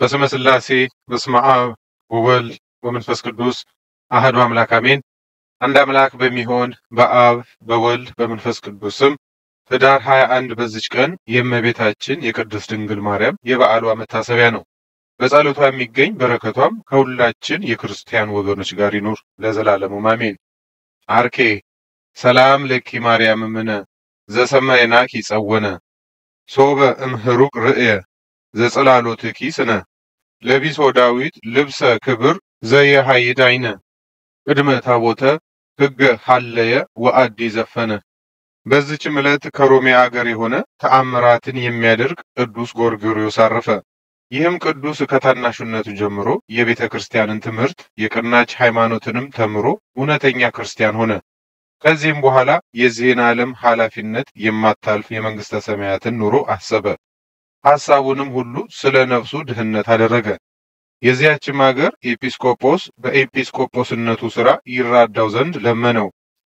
በስመ ሥላሴ በስመ አብ ወወልድ ወመንፈስ ቅዱስ አህዱ አምላክ አሜን። አንድ አምላክ በሚሆን በአብ በወልድ በመንፈስ ቅዱስ ስም ኅዳር 21 በዚች ቀን የእመቤታችን የቅድስት ድንግል ማርያም የበዓሏ መታሰቢያ ነው። በጸሎቷ የሚገኝ በረከቷም ከሁላችን የክርስቲያን ወገኖች ጋር ይኑር ለዘላለሙ አሜን። አርኬ ሰላም ለኪ ማርያም እምነ ዘሰማይናኪ ጸወነ ሶበ እምሕሩቅ ርእየ ዘጽላሎትኪ ስነ ለቢሶ ዳዊት ልብሰ ክብር ዘየሃይድ አይነ ቅድመ ታቦተ ሕገ ሐለየ ወአዲ ዘፈነ። በዚችም ዕለት ከሮሜ አገር የሆነ ተአምራትን የሚያደርግ ቅዱስ ጎርጎርዮስ አረፈ። ይህም ቅዱስ ከታናሽነቱ ጀምሮ የቤተ ክርስቲያንን ትምህርት የቀናች ሃይማኖትንም ተምሮ እውነተኛ ክርስቲያን ሆነ። ከዚህም በኋላ የዚህን ዓለም ኃላፊነት የማታልፍ የመንግሥተ ሰማያትን ኑሮ አሰበ። ሐሳቡንም ሁሉ ስለ ነፍሱ ድህነት አደረገ። የዚያችም አገር ኤጲስቆጶስ በኤጲስቆጶስነቱ ሥራ ይራዳው ዘንድ ለመነው።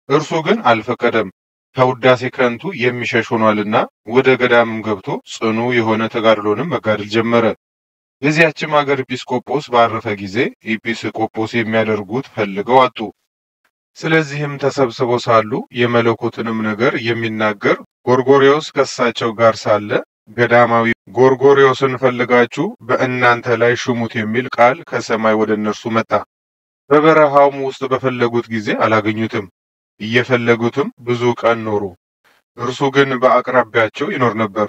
እርሱ ግን አልፈቀደም። ከውዳሴ ከንቱ የሚሸሽ ሆኗልና ወደ ገዳምም ገብቶ ጽኑ የሆነ ተጋድሎንም መጋደል ጀመረ። የዚያችም አገር ኤጲስቆጶስ ባረፈ ጊዜ ኤጲስቆጶስ የሚያደርጉት ፈልገው አጡ። ስለዚህም ተሰብስበው ሳሉ የመለኮትንም ነገር የሚናገር ጎርጎርዮስ ከእሳቸው ጋር ሳለ ገዳማዊ ጎርጎርዮስን ፈልጋችሁ በእናንተ ላይ ሹሙት የሚል ቃል ከሰማይ ወደ እነርሱ መጣ። በበረሃውም ውስጥ በፈለጉት ጊዜ አላገኙትም። እየፈለጉትም ብዙ ቀን ኖሩ። እርሱ ግን በአቅራቢያቸው ይኖር ነበር።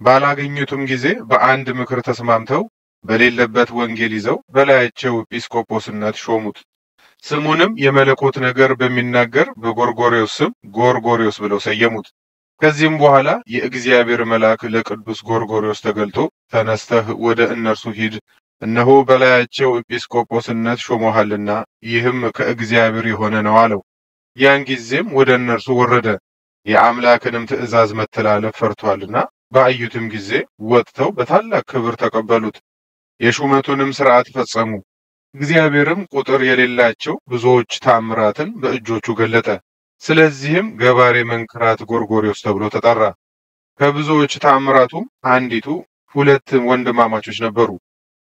ባላገኙትም ጊዜ በአንድ ምክር ተስማምተው በሌለበት ወንጌል ይዘው በላያቸው ኤጲስቆጶስነት ሾሙት። ስሙንም የመለኮት ነገር በሚናገር በጎርጎርዮስ ስም ጎርጎርዮስ ብለው ሰየሙት። ከዚህም በኋላ የእግዚአብሔር መልአክ ለቅዱስ ጎርጎርዮስ ተገልጦ ተነስተህ ወደ እነርሱ ሂድ፣ እነሆ በላያቸው ኤጲስቆጶስነት ሾሞሃልና ይህም ከእግዚአብሔር የሆነ ነው አለው። ያን ጊዜም ወደ እነርሱ ወረደ። የአምላክንም ትእዛዝ መተላለፍ ፈርቷልና ባዩትም ጊዜ ወጥተው በታላቅ ክብር ተቀበሉት። የሹመቱንም ሥርዓት ፈጸሙ። እግዚአብሔርም ቁጥር የሌላቸው ብዙዎች ታምራትን በእጆቹ ገለጠ። ስለዚህም ገባሬ መንክራት ጎርጎርዮስ ተብሎ ተጠራ። ከብዙዎች ታምራቱም አንዲቱ ሁለት ወንድማማቾች ነበሩ።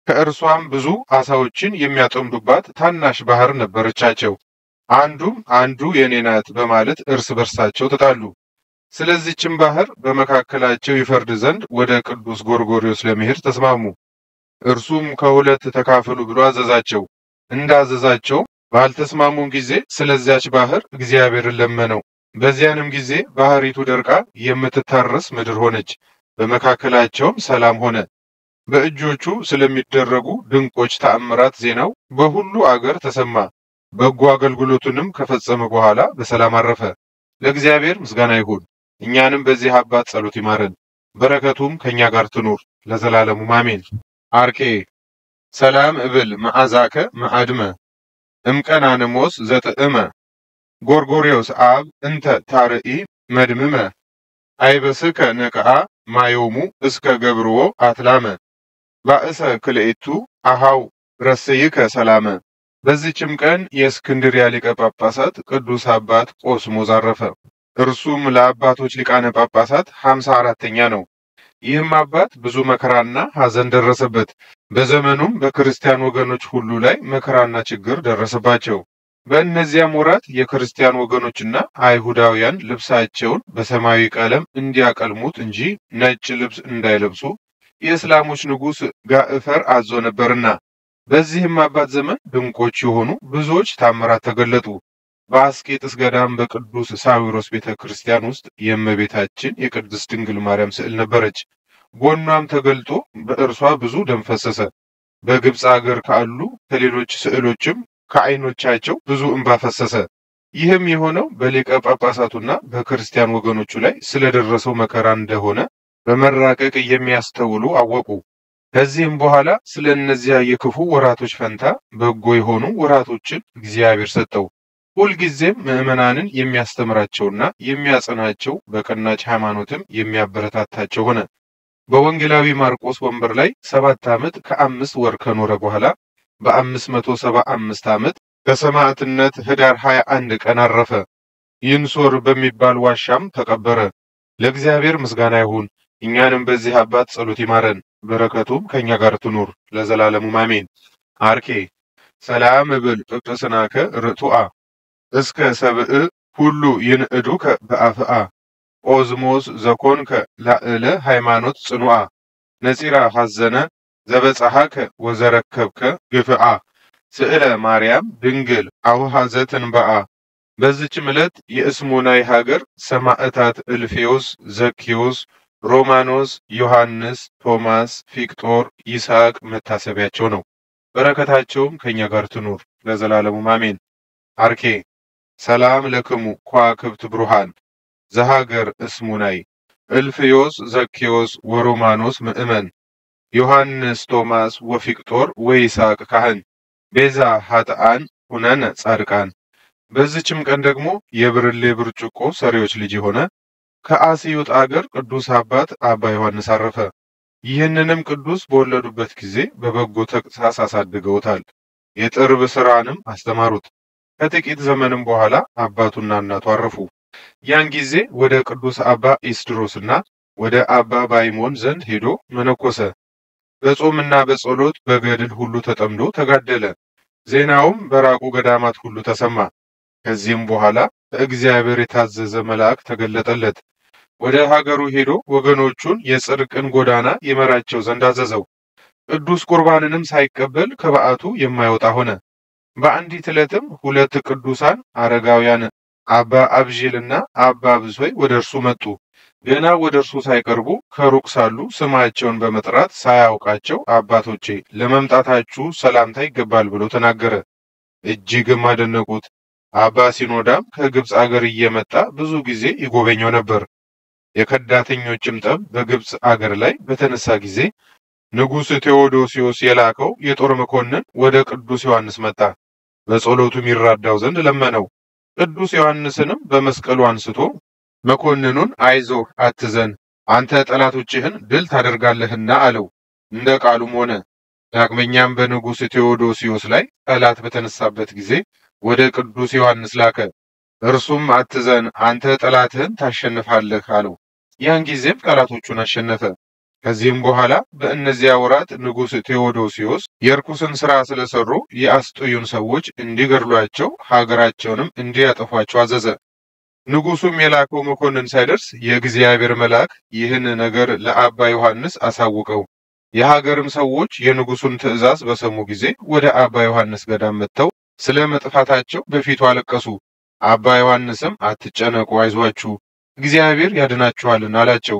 ከእርሷም ብዙ ዓሣዎችን የሚያጠምዱባት ታናሽ ባህር ነበረቻቸው። አንዱም አንዱ የኔ ናት በማለት እርስ በርሳቸው ተጣሉ። ስለዚችም ባህር በመካከላቸው ይፈርድ ዘንድ ወደ ቅዱስ ጎርጎርዮስ ለመሄድ ተስማሙ። እርሱም ከሁለት ተካፈሉ ብሎ አዘዛቸው። እንዳዘዛቸው ባልተስማሙም ጊዜ ስለዚያች ባህር እግዚአብሔርን ለመነው። በዚያንም ጊዜ ባህሪቱ ደርቃ የምትታረስ ምድር ሆነች። በመካከላቸውም ሰላም ሆነ። በእጆቹ ስለሚደረጉ ድንቆች ተአምራት ዜናው በሁሉ አገር ተሰማ። በጎ አገልግሎቱንም ከፈጸመ በኋላ በሰላም አረፈ። ለእግዚአብሔር ምስጋና ይሁን። እኛንም በዚህ አባት ጸሎት ይማረን፣ በረከቱም ከእኛ ጋር ትኑር ለዘላለሙ አሜን። አርኬ ሰላም እብል መዓዛከ መአድመ እምቀናንሞስ ዘጥዕመ ጎርጎርዮስ አብ እንተ ታርኢ መድምመ አይበስከ ነቅአ ማዮሙ እስከ ገብርዎ አትላመ ባእሰ ክልኤቱ አሃው ረሰይከ ሰላመ። በዚችም ቀን የእስክንድርያ ሊቀ ጳጳሳት ቅዱስ አባት ቆስሞስ አረፈ። እርሱም ለአባቶች ሊቃነ ጳጳሳት ሀምሳ አራተኛ ነው። ይህም አባት ብዙ መከራና ሐዘን ደረሰበት። በዘመኑም በክርስቲያን ወገኖች ሁሉ ላይ መከራና ችግር ደረሰባቸው። በእነዚያም ወራት የክርስቲያን ወገኖችና አይሁዳውያን ልብሳቸውን በሰማያዊ ቀለም እንዲያቀልሙት እንጂ ነጭ ልብስ እንዳይለብሱ የእስላሞች ንጉሥ ጋዕፈር አዞ ነበርና። በዚህም አባት ዘመን ድንቆች የሆኑ ብዙዎች ታምራት ተገለጡ። በአስቄጥስ ገዳም በቅዱስ ሳዊሮስ ቤተ ክርስቲያን ውስጥ የእመቤታችን የቅድስት ድንግል ማርያም ስዕል ነበረች። ጎኗም ተገልጦ በእርሷ ብዙ ደም ፈሰሰ። በግብፅ አገር ካሉ ከሌሎች ስዕሎችም ከዓይኖቻቸው ብዙ እንባ ፈሰሰ። ይህም የሆነው በሊቀ ጳጳሳቱና በክርስቲያን ወገኖቹ ላይ ስለደረሰው መከራ እንደሆነ በመራቀቅ የሚያስተውሉ አወቁ። ከዚህም በኋላ ስለ እነዚያ የክፉ ወራቶች ፈንታ በጎ የሆኑ ወራቶችን እግዚአብሔር ሰጠው። ሁልጊዜም ምዕመናንን የሚያስተምራቸውና የሚያጸናቸው በቀናች ሃይማኖትም የሚያበረታታቸው ሆነ። በወንጌላዊ ማርቆስ ወንበር ላይ ሰባት ዓመት ከአምስት ወር ከኖረ በኋላ በአምስት መቶ ዓመት ከሰማዕትነት ኅዳር ሀያ አንድ ቀን አረፈ። ይንሶር በሚባል ዋሻም ተቀበረ። ለእግዚአብሔር ምስጋና ይሁን። እኛንም በዚህ አባት ጸሎት ይማረን፣ በረከቱም ከእኛ ጋር ትኑር ለዘላለሙ አሜን። አርኬ ሰላም እብል ጵጵስናከ ርቱአ እስከ ሰብእ ሁሉ ይንእዱከ በአፍአ ኦዝሞስ ዘኮንከ ላዕለ ሃይማኖት ጽኑዓ ነጺራ ሐዘነ ዘበጽሐከ ወዘረከብከ ግፍአ ስዕለ ማርያም ድንግል አውሃዘ ትንበአ። በዚችም ዕለት የእስሙናይ ሀገር ሰማዕታት እልፌዎስ፣ ዘኪዮስ፣ ሮማኖስ፣ ዮሐንስ፣ ቶማስ፣ ፊቅጦር፣ ይስሐቅ መታሰቢያቸው ነው። በረከታቸውም ከእኛ ጋር ትኑር ለዘላለሙ አሜን። አርኬ ሰላም ለክሙ ከዋክብት ብሩሃን ዘሀገር እስሙናይ እልፍዮስ ዘኬዎስ ወሮማኖስ ምእመን ዮሐንስ ቶማስ ወፊቅጦር ወይስሐቅ ካህን ቤዛ ኃጥአን ሁነነ ጻድቃን። በዚችም ቀን ደግሞ የብርሌ ብርጭቆ ሰሪዎች ልጅ የሆነ ከአስዩጥ አገር ቅዱስ አባት አባ ዮሐንስ አረፈ። ይህንንም ቅዱስ በወለዱበት ጊዜ በበጎ ተግሣጽ አሳድገውታል። የጥርብ ሥራንም አስተማሩት። ከጥቂት ዘመንም በኋላ አባቱና እናቱ አረፉ። ያን ጊዜ ወደ ቅዱስ አባ ኢስድሮስና ወደ አባ ባይሞን ዘንድ ሄዶ መነኮሰ። በጾምና በጸሎት በገድል ሁሉ ተጠምዶ ተጋደለ። ዜናውም በራቁ ገዳማት ሁሉ ተሰማ። ከዚህም በኋላ በእግዚአብሔር የታዘዘ መልአክ ተገለጠለት። ወደ ሀገሩ ሄዶ ወገኖቹን የጽድቅን ጎዳና ይመራቸው ዘንድ አዘዘው። ቅዱስ ቁርባንንም ሳይቀበል ከበዓቱ የማይወጣ ሆነ። በአንዲት ዕለትም ሁለት ቅዱሳን አረጋውያን አባ አብዥልና አባ ብሶይ ወደ እርሱ መጡ። ገና ወደ እርሱ ሳይቀርቡ ከሩቅ ሳሉ ስማቸውን በመጥራት ሳያውቃቸው አባቶቼ ለመምጣታችሁ ሰላምታ ይገባል ብሎ ተናገረ። እጅግም አደነቁት። አባ ሲኖዳም ከግብፅ አገር እየመጣ ብዙ ጊዜ ይጎበኘው ነበር። የከዳተኞችም ጠብ በግብፅ አገር ላይ በተነሳ ጊዜ ንጉሥ ቴዎዶሲዮስ የላከው የጦር መኮንን ወደ ቅዱስ ዮሐንስ መጣ። በጸሎቱም ይራዳው ዘንድ ለመነው። ቅዱስ ዮሐንስንም በመስቀሉ አንስቶ መኮንኑን አይዞህ አትዘን፣ አንተ ጠላቶችህን ድል ታደርጋለህና አለው። እንደ ቃሉም ሆነ። ዳግመኛም በንጉሥ ቴዎዶሲዮስ ላይ ጠላት በተነሳበት ጊዜ ወደ ቅዱስ ዮሐንስ ላከ። እርሱም አትዘን፣ አንተ ጠላትህን ታሸንፋለህ አለው። ያን ጊዜም ጠላቶቹን አሸነፈ። ከዚህም በኋላ በእነዚያ ወራት ንጉሥ ቴዎዶሲዮስ የርኩስን ሥራ ስለሰሩ የአስጥዩን ሰዎች እንዲገድሏቸው ሀገራቸውንም እንዲያጠፏቸው አዘዘ። ንጉሡም የላከው መኮንን ሳይደርስ የእግዚአብሔር መልአክ ይህን ነገር ለአባ ዮሐንስ አሳውቀው። የሀገርም ሰዎች የንጉሡን ትእዛዝ በሰሙ ጊዜ ወደ አባ ዮሐንስ ገዳም መጥተው ስለ መጥፋታቸው በፊቱ አለቀሱ። አባ ዮሐንስም አትጨነቁ፣ አይዟችሁ፣ እግዚአብሔር ያድናችኋልን አላቸው።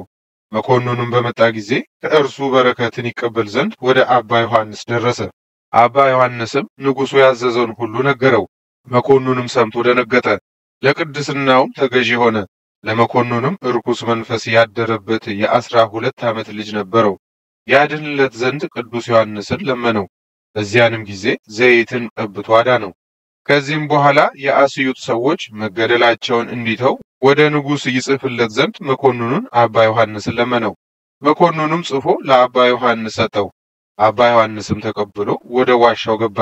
መኮንኑም በመጣ ጊዜ ከእርሱ በረከትን ይቀበል ዘንድ ወደ አባ ዮሐንስ ደረሰ። አባ ዮሐንስም ንጉሡ ያዘዘውን ሁሉ ነገረው። መኮንኑም ሰምቶ ደነገጠ፣ ለቅድስናውም ተገዢ ሆነ። ለመኮንኑም እርኩስ መንፈስ ያደረበት የአስራ ሁለት ዓመት ልጅ ነበረው። ያድንለት ዘንድ ቅዱስ ዮሐንስን ለመነው። በዚያንም ጊዜ ዘይትን ቀብቶ አዳነው። ከዚህም በኋላ የአስዩጥ ሰዎች መገደላቸውን እንዲተው ወደ ንጉሥ ይጽፍለት ዘንድ መኮንኑን አባ ዮሐንስን ለመነው። መኮንኑም ጽፎ ለአባ ዮሐንስ ሰጠው። አባ ዮሐንስም ተቀብሎ ወደ ዋሻው ገባ።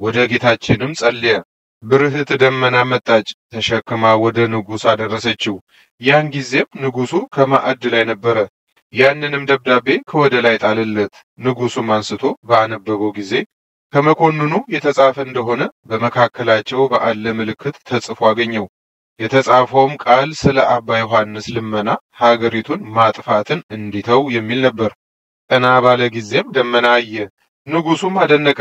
ወደ ጌታችንም ጸለየ። ብርህት ደመና መጣች፣ ተሸክማ ወደ ንጉሥ አደረሰችው። ያን ጊዜም ንጉሡ ከማዕድ ላይ ነበረ። ያንንም ደብዳቤ ከወደ ላይ ጣልለት። ንጉሡም አንስቶ ባነበበው ጊዜ ከመኮንኑ የተጻፈ እንደሆነ በመካከላቸው ባለ ምልክት ተጽፎ አገኘው። የተጻፈውም ቃል ስለ አባ ዮሐንስ ልመና ሀገሪቱን ማጥፋትን እንዲተው የሚል ነበር። ቀና ባለ ጊዜም ደመና አየ። ንጉሡም አደነቀ።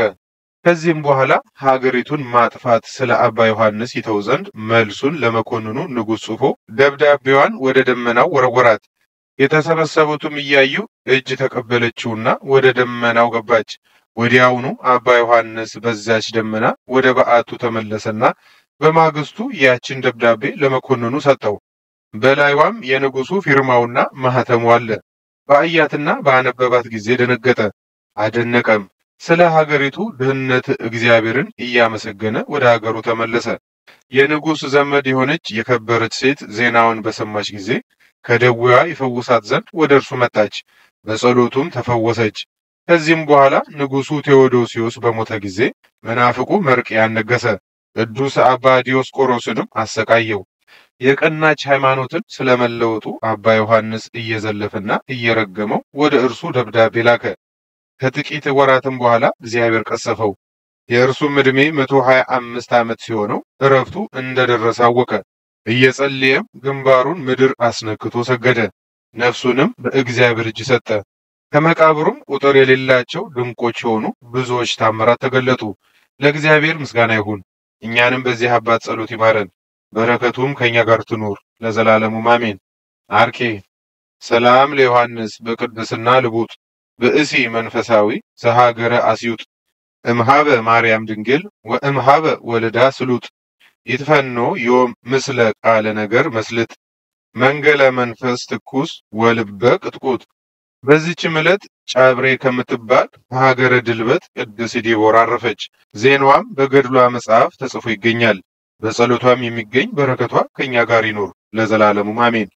ከዚህም በኋላ ሀገሪቱን ማጥፋት ስለ አባ ዮሐንስ ይተው ዘንድ መልሱን ለመኮንኑ ንጉሥ ጽፎ ደብዳቤዋን ወደ ደመናው ወረወራት። የተሰበሰቡትም እያዩ እጅ ተቀበለችውና ወደ ደመናው ገባች። ወዲያውኑ አባ ዮሐንስ በዛች ደመና ወደ በዓቱ ተመለሰና በማግስቱ ያችን ደብዳቤ ለመኮንኑ ሰጠው። በላይዋም የንጉሡ ፊርማውና ማህተሙ አለ። በአያትና በአነበባት ጊዜ ደነገጠ፣ አደነቀም። ስለ ሀገሪቱ ድህነት እግዚአብሔርን እያመሰገነ ወደ ሀገሩ ተመለሰ። የንጉሥ ዘመድ የሆነች የከበረች ሴት ዜናውን በሰማች ጊዜ ከደዌዋ ይፈውሳት ዘንድ ወደ እርሱ መጣች። በጸሎቱም ተፈወሰች። ከዚህም በኋላ ንጉሡ ቴዎዶሲዮስ በሞተ ጊዜ መናፍቁ መርቅያን ነገሰ። ቅዱስ አባ ዲዮስቆሮስንም አሰቃየው። የቀናች ሃይማኖትን ስለመለወጡ አባ ዮሐንስ እየዘለፈና እየረገመው ወደ እርሱ ደብዳቤ ላከ። ከጥቂት ወራትም በኋላ እግዚአብሔር ቀሰፈው። የእርሱም ዕድሜ መቶ ሀያ አምስት ዓመት ሲሆነው እረፍቱ እንደደረሰ አወቀ። እየጸለየም ግንባሩን ምድር አስነክቶ ሰገደ። ነፍሱንም በእግዚአብሔር እጅ ሰጠ። ከመቃብሩም ቁጥር የሌላቸው ድንቆች የሆኑ ብዙዎች ታምራት ተገለጡ። ለእግዚአብሔር ምስጋና ይሁን። እኛንም በዚህ አባት ጸሎት ይማረን፣ በረከቱም ከእኛ ጋር ትኑር ለዘላለሙ አሜን። አርኬ ሰላም ለዮሐንስ በቅድስና ልቡጥ ብእሲ መንፈሳዊ ዘሃገረ አስዩጥ እምሃበ ማርያም ድንግል ወእምሃበ ወልዳ ስሉጥ ይትፈኖ ምስለ ቃለ ነገር መስልጥ መንገለ መንፈስ ትኩስ ወልበ ቅጥቁጥ። በዚችም ዕለት ጫብሬ ከምትባል ከሀገረ ድልበት ቅድስት ዲቦራ አረፈች። ዜናዋም በገድሏ መጽሐፍ ተጽፎ ይገኛል። በጸሎቷም የሚገኝ በረከቷ ከእኛ ጋር ይኑር ለዘላለሙ አሜን።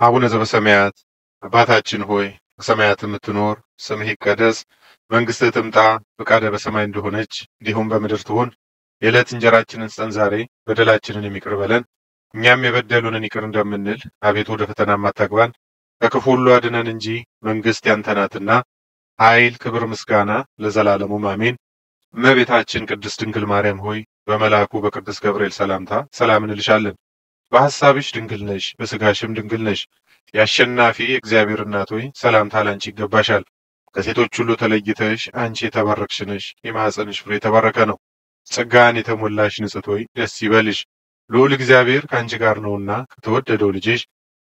አቡነ ዘበሰማያት አባታችን ሆይ በሰማያት የምትኖር ስምህ ይቀደስ፣ መንግስትህ ትምጣ፣ ፈቃደ በሰማይ እንደሆነች እንዲሁም በምድር ትሁን። የዕለት እንጀራችንን ስጠን ዛሬ፣ በደላችንን የሚቅር በለን እኛም የበደሉንን ይቅር እንደምንል፣ አቤቱ ወደ ፈተና አታግባን ከክፉ ሁሉ አድነን እንጂ መንግስት ያንተ ናትና ኃይል፣ ክብር፣ ምስጋና ለዘላለሙ አሜን። እመቤታችን ቅድስት ድንግል ማርያም ሆይ በመልአኩ በቅዱስ ገብርኤል ሰላምታ ሰላም እንልሻለን። በሐሳብሽ ድንግል ነሽ፣ በስጋሽም ድንግል ነሽ። የአሸናፊ እግዚአብሔር እናት ሆይ ሰላምታ ላንቺ ይገባሻል። ከሴቶች ሁሉ ተለይተሽ አንቺ የተባረክሽ ነሽ፣ የማኅፀንሽ ፍሬ የተባረከ ነው። ጸጋን የተሞላሽ ንጽሕት ሆይ ደስ ይበልሽ፣ ልዑል እግዚአብሔር ከአንቺ ጋር ነውና ከተወደደው ልጅሽ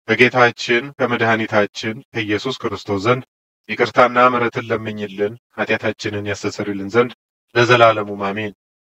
ከጌታችን ከመድኃኒታችን ከኢየሱስ ክርስቶስ ዘንድ ይቅርታና ምሕረትን ለምኝልን ኃጢአታችንን ያስተሰርይልን ዘንድ ለዘላለሙ አሜን።